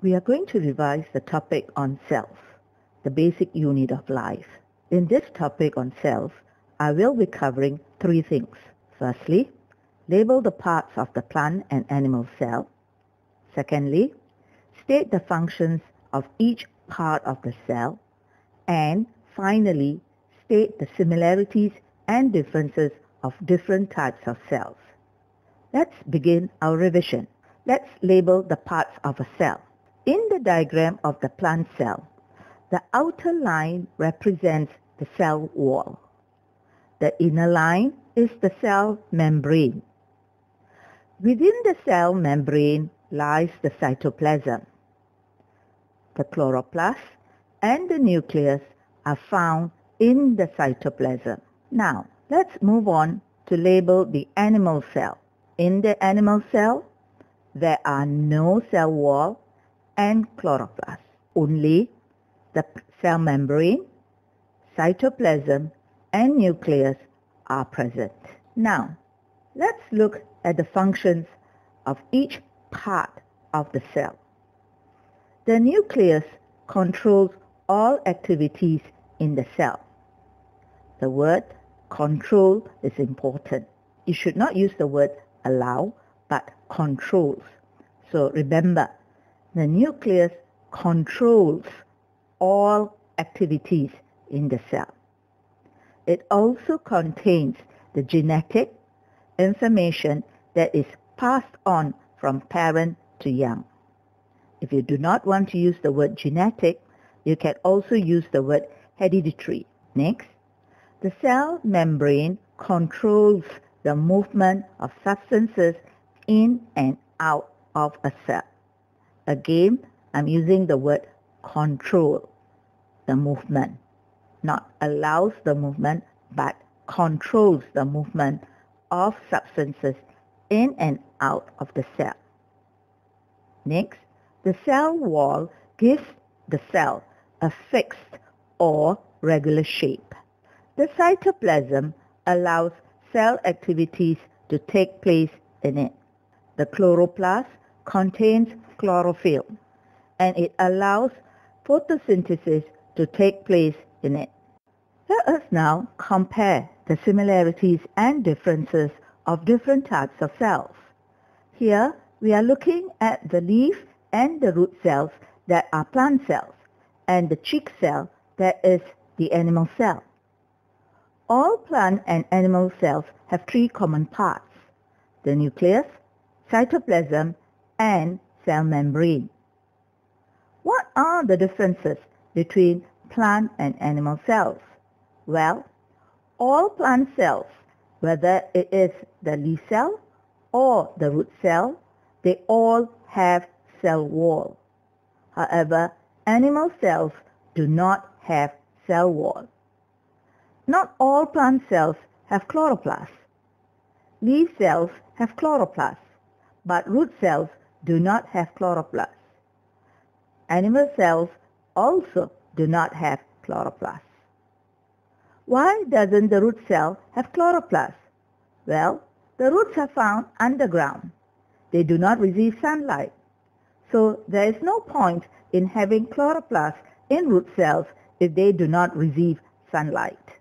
We are going to revise the topic on cells, the basic unit of life. In this topic on cells, I will be covering three things. Firstly, label the parts of the plant and animal cell. Secondly, state the functions of each part of the cell. And finally, state the similarities and differences of different types of cells. Let's begin our revision. Let's label the parts of a cell. In the diagram of the plant cell, the outer line represents the cell wall. The inner line is the cell membrane. Within the cell membrane lies the cytoplasm. The chloroplast and the nucleus are found in the cytoplasm. Now, let's move on to label the animal cell. In the animal cell, there are no cell wall and chloroplast. Only the cell membrane, cytoplasm, and nucleus are present. Now, let's look at the functions of each part of the cell. The nucleus controls all activities in the cell. The word control is important. You should not use the word allow, but controls. So remember, the nucleus controls all activities in the cell. It also contains the genetic information that is passed on from parent to young. If you do not want to use the word genetic, you can also use the word hereditary. Next, the cell membrane controls the movement of substances in and out of a cell. Again, I'm using the word control the movement, not allows the movement, but controls the movement of substances in and out of the cell. Next, the cell wall gives the cell a fixed or regular shape. The cytoplasm allows cell activities to take place in it. The chloroplast contains chlorophyll and it allows photosynthesis to take place in it. Let us now compare the similarities and differences of different types of cells. Here we are looking at the leaf and the root cells that are plant cells and the cheek cell that is the animal cell. All plant and animal cells have three common parts, the nucleus, cytoplasm, and cell membrane. What are the differences between plant and animal cells? Well, all plant cells, whether it is the leaf cell or the root cell, they all have cell wall. However, animal cells do not have cell wall. Not all plant cells have chloroplasts. Leaf cells have chloroplasts, but root cells do not have chloroplasts. Animal cells also do not have chloroplasts. Why doesn't the root cell have chloroplasts? Well, the roots are found underground. They do not receive sunlight. So there is no point in having chloroplasts in root cells if they do not receive sunlight.